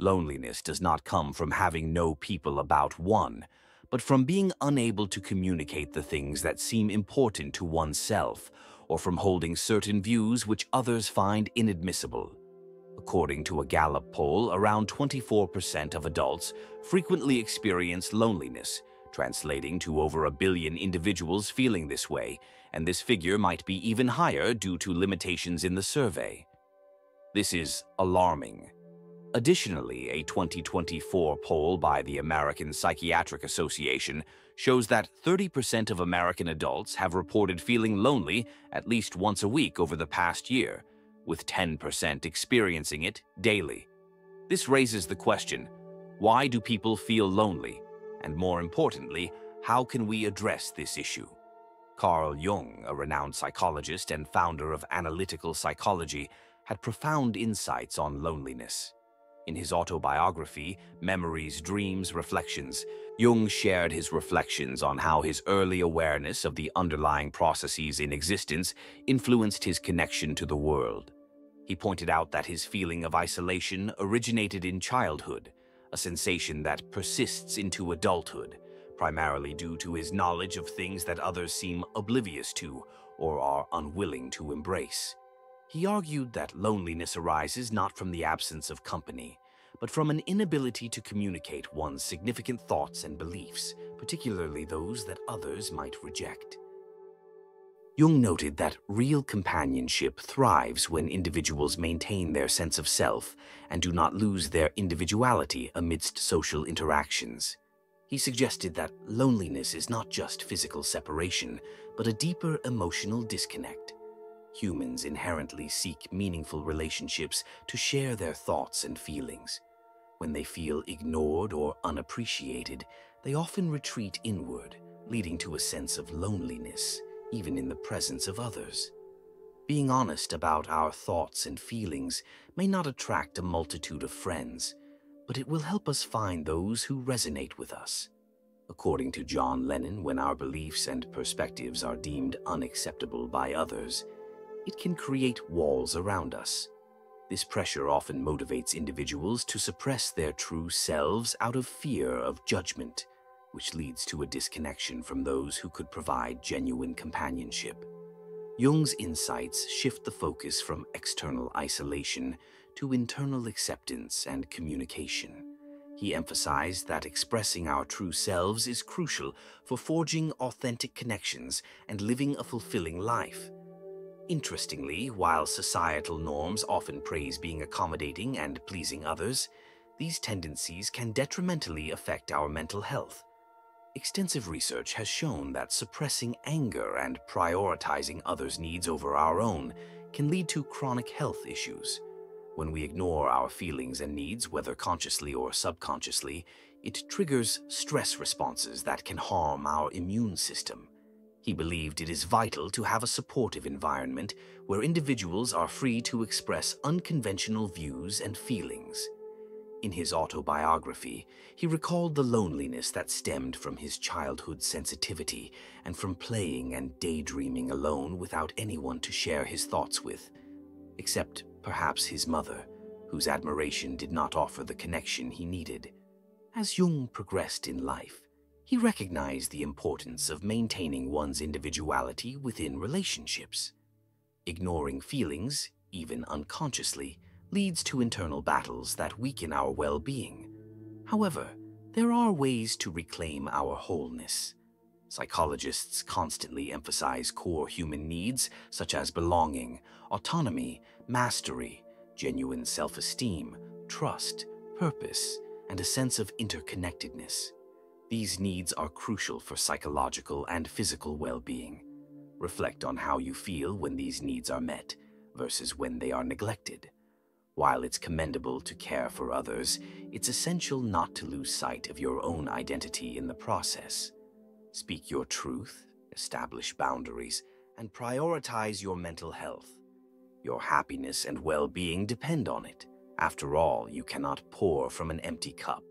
Loneliness does not come from having no people about one, but from being unable to communicate the things that seem important to oneself, or from holding certain views which others find inadmissible. According to a Gallup poll, around 24% of adults frequently experience loneliness, translating to over a billion individuals feeling this way, and this figure might be even higher due to limitations in the survey. This is alarming. Additionally, a 2024 poll by the American Psychiatric Association shows that 30% of American adults have reported feeling lonely at least once a week over the past year, with 10% experiencing it daily. This raises the question, why do people feel lonely? And more importantly, how can we address this issue? Carl Jung, a renowned psychologist and founder of analytical psychology, had profound insights on loneliness. In his autobiography, Memories, Dreams, Reflections, Jung shared his reflections on how his early awareness of the underlying processes in existence influenced his connection to the world. He pointed out that his feeling of isolation originated in childhood, a sensation that persists into adulthood, primarily due to his knowledge of things that others seem oblivious to or are unwilling to embrace. He argued that loneliness arises not from the absence of company, but from an inability to communicate one's significant thoughts and beliefs, particularly those that others might reject. Jung noted that real companionship thrives when individuals maintain their sense of self and do not lose their individuality amidst social interactions. He suggested that loneliness is not just physical separation, but a deeper emotional disconnect. Humans inherently seek meaningful relationships to share their thoughts and feelings. When they feel ignored or unappreciated, they often retreat inward, leading to a sense of loneliness even in the presence of others. Being honest about our thoughts and feelings may not attract a multitude of friends, but it will help us find those who resonate with us. According to John Lennon, when our beliefs and perspectives are deemed unacceptable by others, it can create walls around us. This pressure often motivates individuals to suppress their true selves out of fear of judgment which leads to a disconnection from those who could provide genuine companionship. Jung's insights shift the focus from external isolation to internal acceptance and communication. He emphasized that expressing our true selves is crucial for forging authentic connections and living a fulfilling life. Interestingly, while societal norms often praise being accommodating and pleasing others, these tendencies can detrimentally affect our mental health. Extensive research has shown that suppressing anger and prioritizing others' needs over our own can lead to chronic health issues. When we ignore our feelings and needs, whether consciously or subconsciously, it triggers stress responses that can harm our immune system. He believed it is vital to have a supportive environment where individuals are free to express unconventional views and feelings. In his autobiography, he recalled the loneliness that stemmed from his childhood sensitivity and from playing and daydreaming alone without anyone to share his thoughts with, except perhaps his mother, whose admiration did not offer the connection he needed. As Jung progressed in life, he recognized the importance of maintaining one's individuality within relationships. Ignoring feelings, even unconsciously, leads to internal battles that weaken our well-being. However, there are ways to reclaim our wholeness. Psychologists constantly emphasize core human needs such as belonging, autonomy, mastery, genuine self-esteem, trust, purpose, and a sense of interconnectedness. These needs are crucial for psychological and physical well-being. Reflect on how you feel when these needs are met versus when they are neglected. While it's commendable to care for others, it's essential not to lose sight of your own identity in the process. Speak your truth, establish boundaries, and prioritize your mental health. Your happiness and well-being depend on it. After all, you cannot pour from an empty cup.